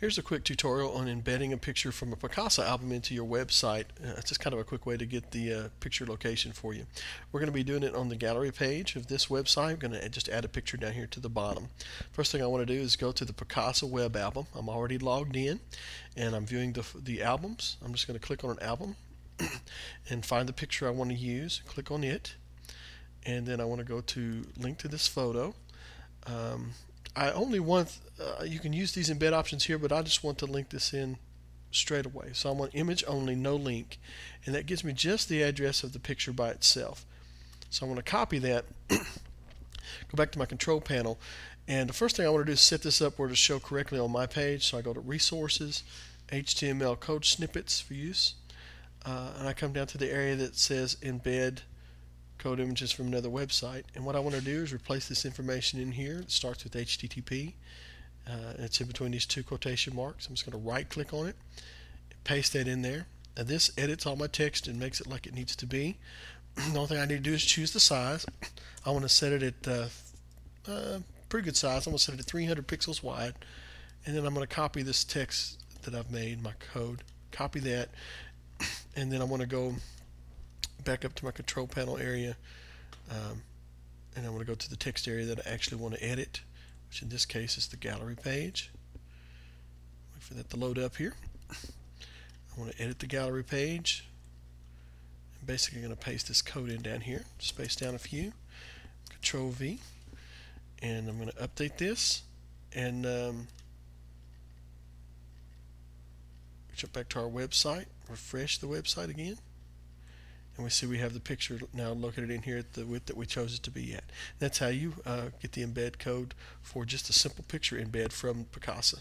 Here's a quick tutorial on embedding a picture from a Picasa album into your website. Uh, it's just kind of a quick way to get the uh, picture location for you. We're going to be doing it on the gallery page of this website. I'm going to just add a picture down here to the bottom. First thing I want to do is go to the Picasa web album. I'm already logged in and I'm viewing the, the albums. I'm just going to click on an album and find the picture I want to use. Click on it and then I want to go to link to this photo. Um, I only want, uh, you can use these embed options here, but I just want to link this in straight away. So I want image only, no link. And that gives me just the address of the picture by itself. So I want to copy that, go back to my control panel, and the first thing I want to do is set this up where to show correctly on my page. So I go to Resources, HTML Code Snippets for use, uh, and I come down to the area that says Embed code images from another website. And what I want to do is replace this information in here. It starts with HTTP. Uh, it's in between these two quotation marks. I'm just going to right click on it, paste that in there. Now this edits all my text and makes it like it needs to be. the only thing I need to do is choose the size. I want to set it at uh, uh, pretty good size. I'm going to set it at 300 pixels wide. And then I'm going to copy this text that I've made, my code, copy that. And then I want to go back up to my control panel area um, and I want to go to the text area that I actually want to edit which in this case is the gallery page. Wait for that to load up here. I want to edit the gallery page. I'm basically going to paste this code in down here space down a few control V and I'm going to update this and um, jump back to our website refresh the website again and we see we have the picture now located in here at the width that we chose it to be at. That's how you uh, get the embed code for just a simple picture embed from Picasa.